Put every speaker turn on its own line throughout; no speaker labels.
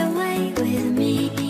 away with me.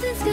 something's